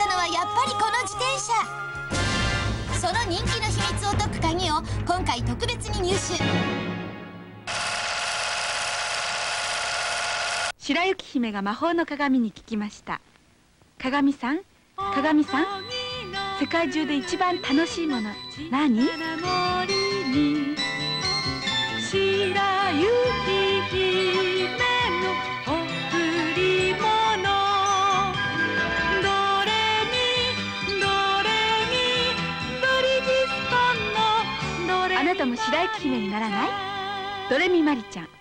ったのはやっぱりこの自転車。その人気の秘密を解く鍵を今回特別に入手。白雪姫が魔法の鏡に聞きました。鏡さん？鏡さん？世界中で一番楽しいもの。何？なたも白雪姫にならない？ドレミマリちゃん。